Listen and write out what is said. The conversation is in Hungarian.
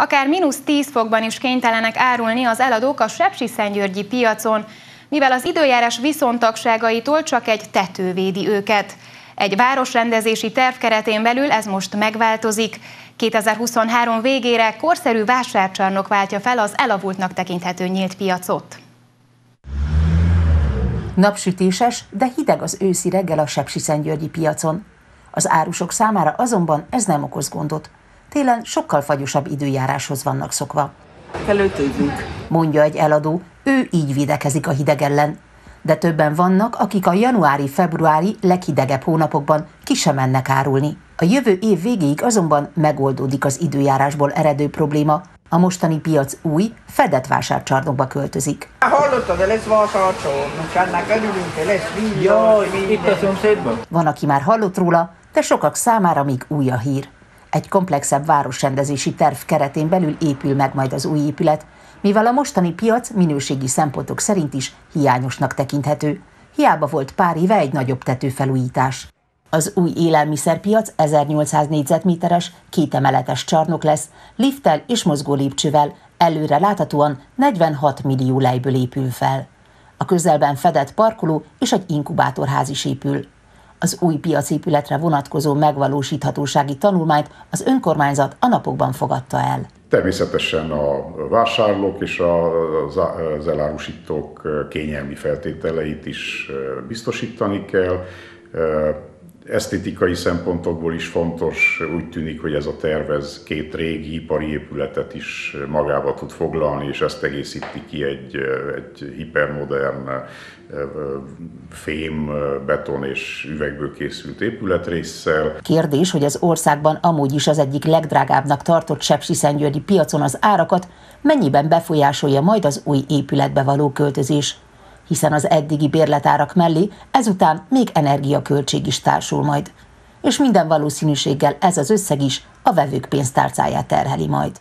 Akár mínusz 10 fokban is kénytelenek árulni az eladók a Sepsiszentgyörgyi piacon, mivel az időjárás viszontagságaitól csak egy tető védi őket. Egy városrendezési terv keretén belül ez most megváltozik. 2023 végére korszerű vásárcsarnok váltja fel az elavultnak tekinthető nyílt piacot. Napsütéses, de hideg az őszi reggel a Sepsiszentgyörgyi piacon. Az árusok számára azonban ez nem okoz gondot. Télen sokkal fagyosabb időjáráshoz vannak szokva. Felöltözünk. Mondja egy eladó, ő így védekezik a hideg ellen. De többen vannak, akik a januári-februári leghidegebb hónapokban ki sem mennek árulni. A jövő év végéig azonban megoldódik az időjárásból eredő probléma, a mostani piac új, fedett vásárcsarnokba költözik. Hallottad, lesz vásárcsarnok, ennek örülünk, lesz villany, Itt a szomszédban? Van, aki már hallott róla, de sokak számára még új a hír. Egy komplexebb városrendezési terv keretén belül épül meg majd az új épület, mivel a mostani piac minőségi szempontok szerint is hiányosnak tekinthető. Hiába volt pár éve egy nagyobb tetőfelújítás. Az új élelmiszerpiac 1800 négyzetméteres, kétemeletes csarnok lesz, lifttel és mozgó lépcsővel, előre láthatóan 46 millió lejből épül fel. A közelben fedett parkoló és egy inkubátorház is épül. Az új piacépületre vonatkozó megvalósíthatósági tanulmányt az önkormányzat a napokban fogadta el. Természetesen a vásárlók és az elárusítók kényelmi feltételeit is biztosítani kell esztétikai szempontokból is fontos, úgy tűnik, hogy ez a terv ez két régi ipari épületet is magába tud foglalni, és ezt egészíti ki egy, egy hipermodern fém, beton és üvegből készült épületrészsel. Kérdés, hogy az országban amúgy is az egyik legdrágábbnak tartott Sepsiszentgyörgyi piacon az árakat mennyiben befolyásolja majd az új épületbe való költözés hiszen az eddigi bérletárak mellé ezután még energiaköltség is társul majd. És minden valószínűséggel ez az összeg is a vevők pénztárcáját terheli majd.